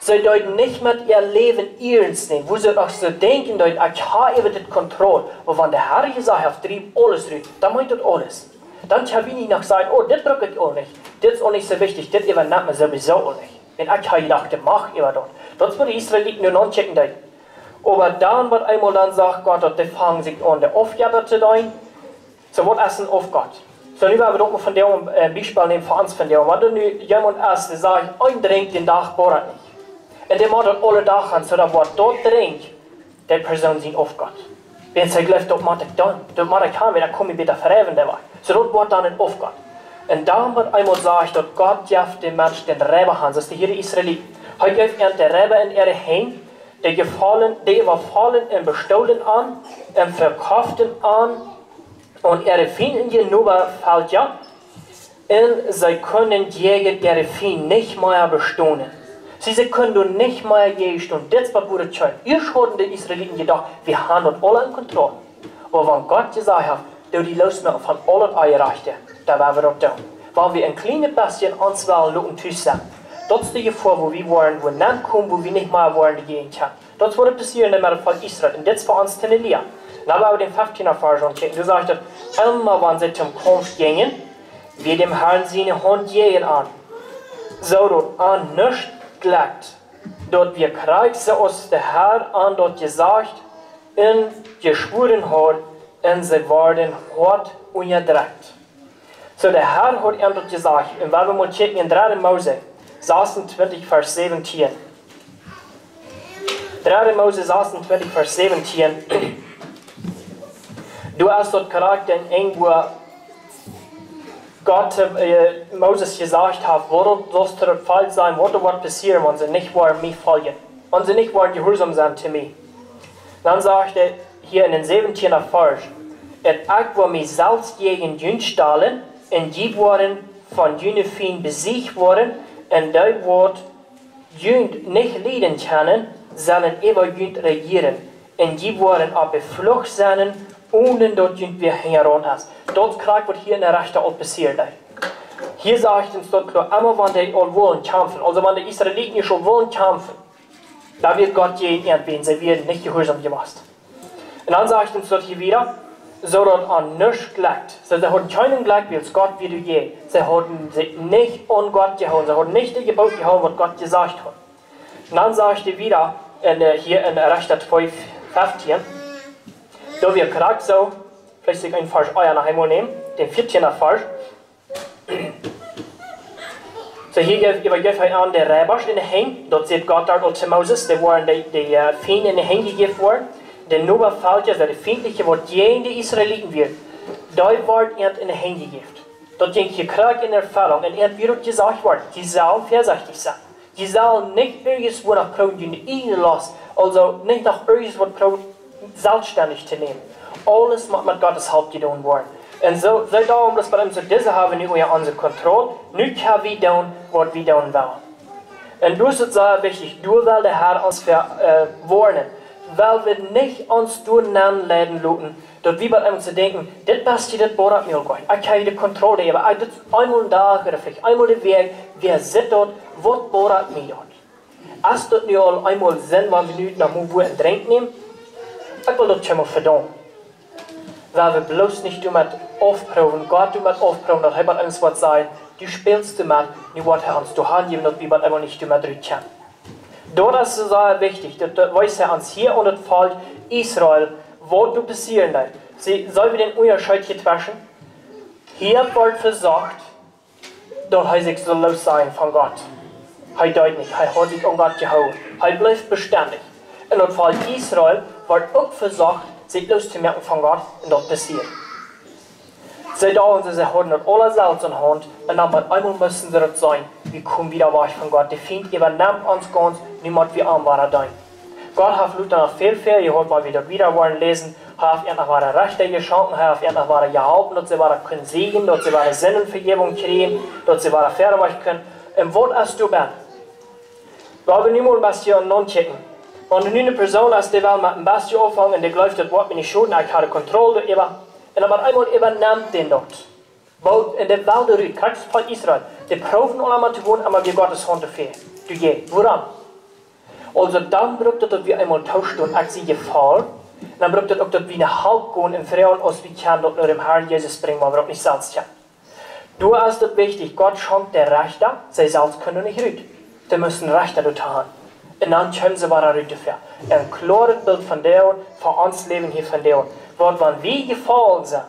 Sie deuten nicht mit ihr Leben ernst nehmen, wo sie auch so denken, dass ich habe über die Kontrolle. Aber wenn der Herr gesagt hat, trieb alles rein, dann meint das alles. dann habe ich nicht noch gesagt, oh, drücke ich auch nicht. Das ist auch nicht so wichtig, das übernimmt man sowieso auch nicht. Wenn ich habe gedacht, das mache ich dort. Das würde Israeliten nur noch checken. Aber dann wird einmal dann sagt Gott, dass die fangen sich an, der Aufgabe zu tun, so wird essen auf Gott. So, ook van jou een Beispiel nemen voor ons van jou. Want nu iemand is, die zegt, een drink den dag borat niet. En die moet het alle dag gaan, zodat wat dort drinkt, die persoon zien of Gott. Wenn sie glaubt, dat moet ik doen. Dat moet ik gaan, dan kom ik wieder verheven dabei. So, dat wordt dan een of Gott. Dan wordt einmal gesagt, dat Gott jeft den Mensch den Rebbe haben. Das ist hier die Israelit. Hij geeft er den Rebbe in ihre Hände, die gefallen, die überfallen und bestohlen an, und verkauften an, und ihre Fienden nur ja, und sie können gegen ihre Fienden nicht mehr bestehen. Sie können nicht mehr gehen. Und das war wurde schön. Ihr schon die Israeliten gedacht, wir haben alle in Kontrolle. Aber wenn Gott gesagt hat, du die los von allen euren Rechten, da werden wir doch tun. Weil wir ein kleines bisschen uns wollen und zusammen. Das ist die Gefahr, wo wir wollen, wo dann kommen, wo wir nicht mehr wollen, die gehen können. Das würde passieren in der Fall Israel. Und das für uns Tenelia. Haben wir den 15er Vers schon. Du sagst, immer wenn sie zum Kampf gingen, wir dem Herrn seine Hand jägen an. So dort an nichts gelegt. Dort wir kreuzen uns der Herr an, dort gesagt, in geschworen hat, und sie werden hart unterdrückt. So der Herr hat ihm dort gesagt, und wenn wir mal checken in 3. Mose, 26, Vers 17. 3. Mose 26, Vers 17. Du dort gesagt, denn irgendwo Gott äh, Moses gesagt hat, wo sollst du Fall sein, was wird passieren, wenn sie nicht wollen mich folgen, wenn sie nicht wollen gehorsam sein zu mir. Dann sagt er hier in den 17. Vers, et ich will mich selbst gegen Jün stahlen, und die worden von jüne Fien besiegt worden, und die wird Jün nicht leiden können, sollen über Jün regieren, und die worden aber beflucht sein, dat je weer heran is. Dat krijgt wat hier in de rechter al passiert. Hier sagt uns dort klar, immer wenn die all wollen kämpfen, also wenn die Israeliten schon wollen kämpfen, da wird Gott jeden erdbeben, sie werden nicht gehorsam gemacht. Und dann sagt uns dort hier wieder, so dort an nichts. So, sie haben keinen gelegt, wie Gott wie du je. Sie haben sich nicht an Gott gehauen, sie haben nicht die Gebot gehauen, was Gott gesagt hat. Und dann sagt er wieder, in, hier in Rechter 5, 15, da wir gerade so, vielleicht sich ein Vers euer nach einmal nehmen, den 14er Vers. So hier gibt es an der Räbersch in den Hängen, dort sieht Gott dort zu Moses, da waren die, die uh, Feen in den Hängen gegeben worden. Der Noah fällt ja, der Feindliche, wo die die Israeliten wird, da wird er in den Hängen gegeben. Dort ging hier Krieg in Erfahrung und er wird gesagt worden, die sollen vorsichtig sein. Die sollen nicht irgendwo nach ihnen lassen, also nicht nach irgendwo Proben selbstständig zu nehmen. Alles muss mit Gottes Haupt getan worden. Und so, so darum, dass wir uns diese haben nicht mehr unsere Kontrolle, nicht haben wir tun, was wir tun wollen. Und das ist sehr wichtig, du will der Herr uns verwarnen, äh, weil wir nicht uns durcheinander leiden lassen, dass wir bei uns denken, das Beste, das bohrt mir gut. Ich habe die Kontrolle, aber das einmal da oder vielleicht einmal der Weg, wer sitzt dort, was bohrt mir dort. Ist das nicht einmal Sinn, wenn wir nicht nach Mubu und Drink nehmen? Ik wil dat je me verdom. Weil wir bloß nicht damit aufproben, Gott damit aufproben, dass er uns was sagt, du spielst damit, du wird er uns du handgeben, dass wir aber nicht damit rücken. Dort ist es sehr wichtig, dass weiß er uns hier und das Fall Israel, wo du passieren wird. Sie soll wir den Unterschied hier waschen? Hier wird versucht, dass er sich so los sein von Gott. Er deut nicht, er hat sich an Gott gehauen. Er bleibt beständig. In dem Fall Israel wird auch versucht, sich loszumerken von Gott und das passiert. Sie da und sie haben das alles selbst in Hand und dann einmal müssen sie das sein. Wir kommen wieder weg von Gott. Der Feind übernimmt uns ganz, niemand wie an war er Gott hat Luther noch viel, viel, ihr wollt mal wieder wieder wollen lesen, hat er noch mal Rechte geschenkt, hat er noch mal gehalten, dass sie wieder können siegen, dass sie wieder Sinnenvergebung kriegen, dass sie wieder fertig können. Und wo hast du bist? Wir wollen niemand was hier non checken. Wenn du nu eine Person hast, die will mit einem Bestje auffangen und die glaubt, das Wort mir nicht schon, ich habe Kontrolle darüber. Und dann einmal übernimmt den dort. Weil in der Welt der Rüd, kriegst von Israel, die proben allemaal zu wohnen, aber wie Gottes Hand dafür. Du geh, woran? Also dann braucht es, dass wir einmal tauschen und ich sie gefallen, Und dann braucht das auch, dass wir eine Halt gehen im Frauen aus wie kann, dort nur dem Herrn Jesus bringen, weil wir auch nicht selbst können. Du hast das wichtig, Gott schenkt der Rechter, sie selbst können nicht rühren. Die müssen Rechter dort haben. Und dann können sie was rühren für. Ein klares Bild von der, von uns Leben hier von der. Want wenn wir gefallen sind,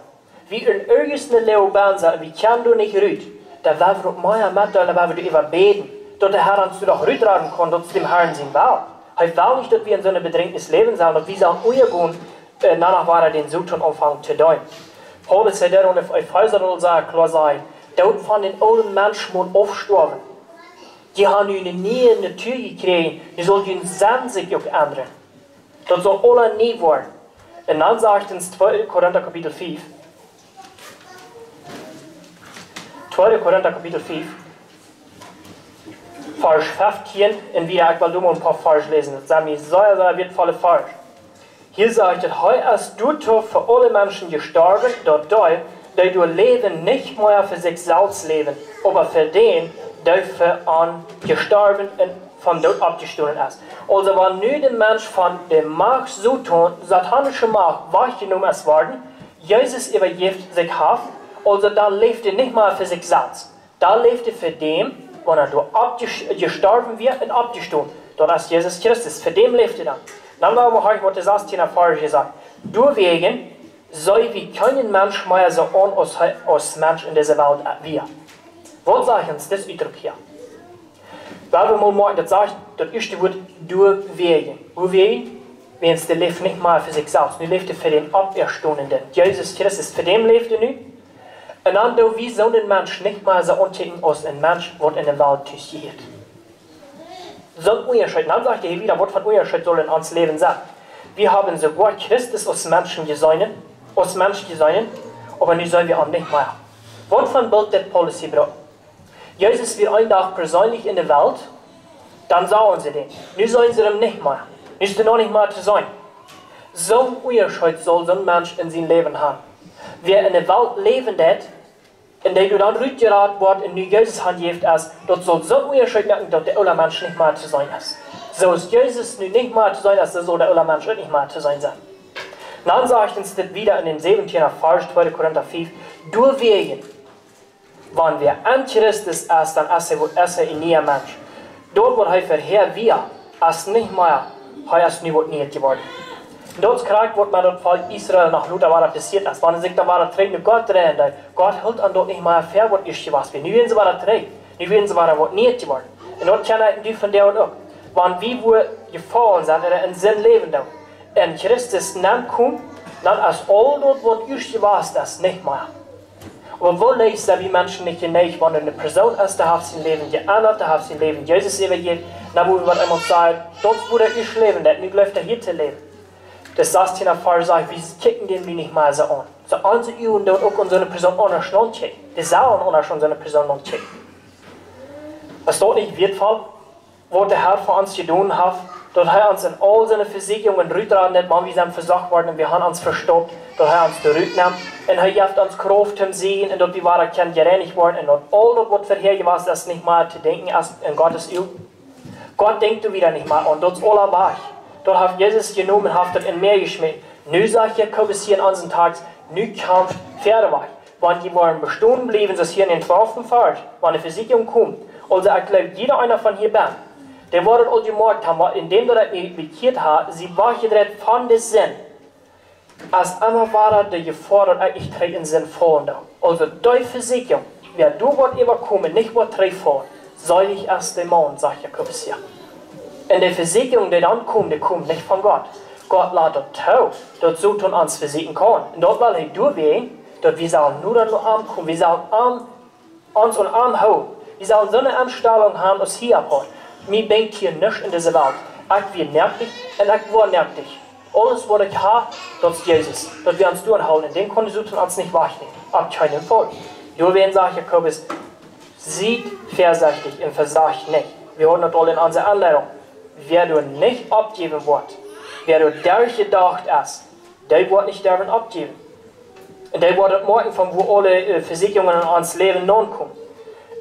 wie in irgendeine Leben sind, wie kann du nicht rühren, da werden wir auch mehr mitteilen, da werden wir über beten, dass der Herr uns doch rühren kann, dass dem Herrn sein will. Hij wil nicht, dass wir in so einer Bedrängnis leben sollen, dass wir sollen umgehen, äh, danach war er den Suchen anfangen zu tun. Paulus sagt darum, auf Epheser sagt, klar sein, dort von den alten Menschen aufsterben. Die haben eine neue Natur gekriegt, die sollen sich auch ändern. Das soll alle nie werden. Und dann sagt in 2. Korinther Kapitel 5, 2. Korinther Kapitel 5, Vers 15, und wir ich will nur ein paar Vers lesen. Das sagen wir sehr, sehr wertvolle Vers. Hier sagt es, heu hast du für alle Menschen gestorben, dort dort, die du Leben nicht mehr für sich selbst leben, aber für den, der für an gestorben und von dort abgestohlen ist. Also wenn nur der Mensch von der Macht so tun, satanische Macht wahrgenommen ist worden, Jesus übergibt sich Haft, also da lebt er nicht mal für sich selbst. Da lebt er für den, wenn er gestorben wird und abgestohlen. Dort ist Jesus Christus. Für den lebt er dann. Dann wir heute, was das ist, in der gesagt. Du wegen soll wie kein Mensch mehr so an als, Mensch in dieser Welt wir. Was sagt uns das Ausdruck hier? Weil wir mal machen, das sagt, das erste Wort, du wegen. Du wegen, wenn es der lebt nicht mal für sich selbst. Du lebt für den Auferstehenden. Jesus Christus, für den lebt er nicht. Und dann, wie so ein Mensch nicht mal so anticken als ein Mensch, wird in der Welt passiert. So ein Unterschied. Dann sagt er hier wieder, für ein Unterschied soll in uns Leben sein. Wir haben sogar Christus als Menschen gesehen, als Mensch gesehen, aber nun sollen wir auch nicht mehr. Für ein Bild der hier braucht. Jesus wird ein Tag persönlich in der Welt, dann sahen sie den. Nun sollen sie ihm nicht mehr. Nun ist er noch nicht mehr zu sein. So Unterschied soll so ein Mensch in seinem Leben haben. Wer in der Welt leben wird, in der du dann rückgeraten wird, in die Jesus Hand gibt ist, dort soll so ein Unterschied merken, dass der aller Mensch nicht mehr zu sein ist. So ist Jesus nun nicht mehr zu sein, als soll der aller Mensch nicht mehr zu sein sein. Dann sagt uns das wieder in den 17. Vers 2. Korinther 5, du wegen, wenn wir an Christus ist, dann ist er, ist er ein neuer Mensch. Dort, wo er vorher wir, ist nicht mehr, er ist nie was nicht geworden. Dort kriegt wird man dort Volk Israel nach Luther war passiert ist. Wenn sich da war trägt mit Gott drin, Gott hält an dort nicht mehr fair, was ist was wir. Nie werden sie war trägt. Nie werden sie war was nicht geworden. Und dort kann die von der und auch. Wenn wir wo gefallen sind, oder in Sinn leben da. Und Christus Namen kommt, dann ist all dort, was ist was, das nicht mehr. Und wo leist da wie Menschen nicht hinein, wenn eine Person ist, da hat sein Leben geändert, da hat sein Leben Jesus übergeben, dann wo wir einmal sagen, dort wo er ist leben, der nicht läuft er hier zu leben. Das sagt hier nach sagt, wir kicken den nicht mal so an. So unsere Üben dann auch eine Person anders noch checken. Die sollen anders an so eine Person noch checken. Was dort nicht wertvoll, was der Herr für uns getan hat, dort hat er uns in all seine Versicherungen rütraten, nicht mal wie sie versagt worden wir haben uns verstoppt, dort hat er uns zurückgenommen und er hat uns Kraft zum Sehen und dort die Ware kann gereinigt worden und dort all das, was vorhergemacht ist, nicht mal zu denken ist in Gottes Üben. Gott denkt du wieder nicht mal und dort ist alles wahr. Dort hat Jesus genommen und hat in Meer geschmiert. Nu sagt Jakobus hier in unseren Tagen, nu kämpft Pferdewach. Wenn die wollen bestehen bleiben, das hier in den 12. Vers, wenn eine Versicherung kommt. Also ich glaube, jeder einer von hier bin, der all gemerkt haben, indem er das bekehrt hat, sie war gedreht von dem Sinn. Als immer war der gefordert, ich träge in Sinn folgende. Also die Versicherung, wer du wird überkommen, nicht wird trägt vor, soll ich erst Mann, sagt Jakobus hier. Und die Versicherung, die dann kommt, die kommt nicht von Gott. Gott lässt dort tau, dort so tun uns versichern kann. Und dort will er durchgehen, dort wir sollen nur an Arm kommen, wir sollen uns und Arm halten. Wir sollen so eine Anstellung haben, als hier abholen. Denkt hier nicht in dieser Welt. Ich bin nervig und ich war nervig. Alles, was ich habe, das ist Jesus. Dort wir uns durchhalten. Den können sie uns nicht wahrnehmen. Ab keinen Fall. Du werden sagt Jakobus, sieht vorsichtig und versagt nicht. Wir hören das alle in unserer Anleitung wer du nicht abgeben wird, wer du durchgedacht hast, der wird nicht darin abgeben. Und der wird morgen von wo alle Versicherungen ans Leben non kommen.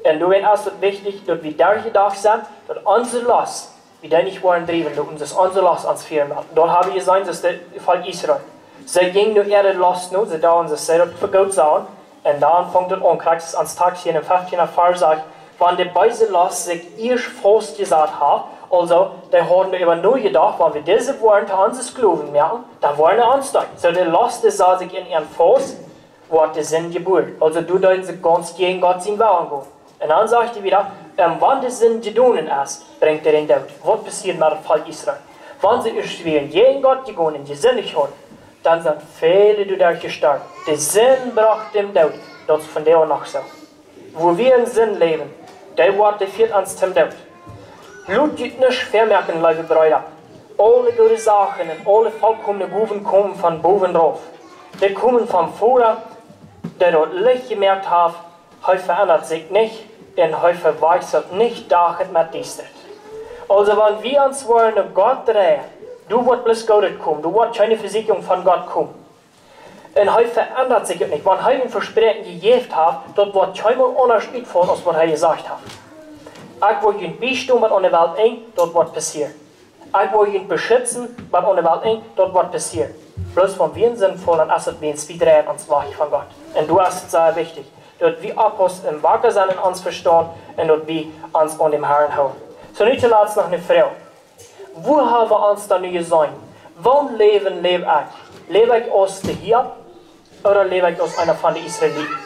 Du ist es wichtig, dass wir durchgedacht sind, dass unsere Last wie die nicht wollen driven, und das unsere Last ans Firmen. Dort habe ich gesehen, dass der Fall Israel. Sie ging nur ihre Last nu, sie da und sie selber für Gott sahen. Und dann fängt es an, kriegt es ans Tag hier in 15. Vers sagt, wenn die beide Last sich erst fast gesagt haben, also, die haben über nur gedacht, wenn wir diese Worte an uns Glauben merken, dann wollen wir ansteigen. So, die Last sah sich in ihren Fuß, der Sinn geboren. Also, du deuten sie ganz gegen Gott sein Willen gehen. Und dann sagt er wieder, ähm, wann der Sinn gedonen ist, bringt er den Tod. Was passiert mit dem Fall Israel? Wenn sie erst wieder gegen Gott gegangen und die Sinn nicht haben, dann sind viele dadurch gestorben. Der Sinn bracht dem Tod. Das ist von der auch noch so. Wo wir in Sinn leben, der wird der führt ans zum Tod. Blut geht nicht vermerken, liebe Brüder. Alle gute Sachen und alle vollkommene Guben kommen von boven drauf. Die kommen vom Vater, der dort Licht gemerkt hat, hij verändert sich nicht und hij verwechselt nicht dagen mit diesem. Also wenn wir uns wollen nach Gott drehen, du wird bloß Gott kommen, du wird keine Versicherung von Gott kommen. Und hij verändert sich nicht. Wenn hij ein Versprechen gegeben hat, dort wird keinmal Unterschied von, als was er gesagt hat. Ich will ihn beistehen, was der Welt eng, dort wird passieren. Ich will ihn beschützen, was der Welt eng, dort wird passieren. Bloß von wir sind voll und es wie ein Speedrät ans Wacht von Gott. Und du hast es sehr wichtig. Dort wie Apostel im Wacker sind und uns verstehen und dort wie uns an dem Herrn hauen. So nicht zuletzt noch eine Frau. Wo haben wir uns dann gesehen? Wann leben lebe ich? Lebe ich aus der hier oder lebe ich aus einer von den Israeliten?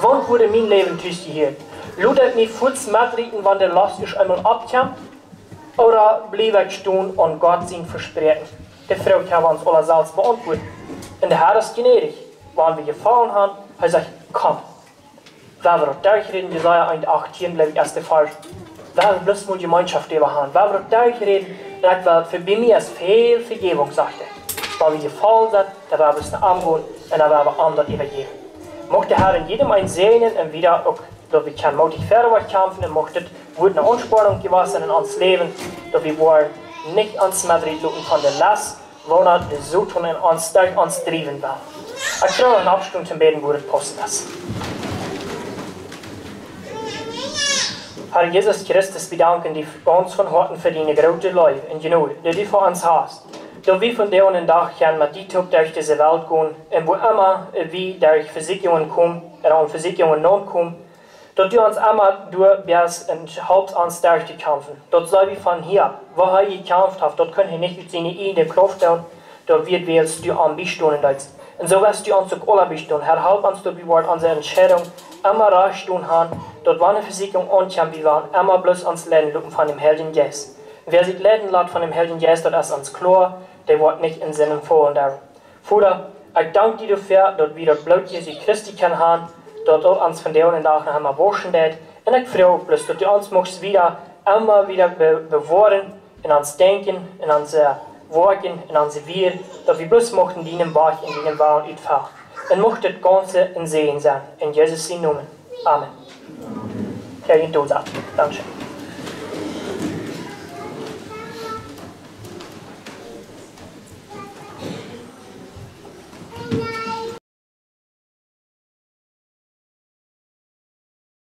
Wann wurde mein Leben tüchtig Lud ich mich kurz mitreden, wann der Last ist einmal abkommt? Oder blieb ich stehen und Gott sein Versprechen? Die Frau kann uns alle selbst beantworten. Und der Herr ist gnädig. Wann wir gefallen haben, er sagt, komm. Wir durchreden, Jesaja 1,18, glaube ich, erste wir wir dann wird für mir ist viel Vergebung, sagt er. Wenn wir gefallen sind, dann werden wir es nach Arm gehen und dann werden wir anderen übergeben. Mocht der Herr in jedem einen segnen und wieder auch dat we kan motiveren wat kämpfen und wurde eine Anspornung gewesen in uns Leben, dass wir wollen nicht ans Madrid lupen von der Last, wonach die Zoeten in uns durch uns driven will. Ich glaube, eine Abstunde zum Beten würde passen das. Herr Jesus Christus, wir danken dir ganz von Herzen für deine große Liebe und Genüge, die du für uns hast. Dass wir von dir einen Tag können mit dir durch diese Welt gehen und wo immer wir durch Versicherungen kommen, oder an Versicherungen non kommen, dat du uns einmal du wärst ein Haupt ans Stärke kämpfen. Dort soll wie von hier, wo er gekämpft hat, dort können wir nicht seine Idee Kraft stellen, dort wird wirst du an Und so wirst du uns auch alle bestunden. Herr, halb uns dort, wie wir unsere Entscheidung immer recht tun haben, dort war eine Versicherung und wie waren, immer bloß ans Läden von dem Helden Jes. Wer sich leiden lässt von dem Helden Jes, dort ist ans Chlor, der wird nicht in Sinnen vor und da. Vater, ich danke dir dafür, dort wieder Blut Jesu Christi kann haben, dat ons van deel en dagen helemaal worschen deed. En ik vroeg plus dat u ons mocht wieder immer wieder be bewahren in ons denken, in onze Worten, in onze Wir, dat wir bloß mochten dienen Bach in dienen Waren. En mocht het Ganze in Segen sein. In Jesus' Namen. Amen. Herr, in Dankeschön.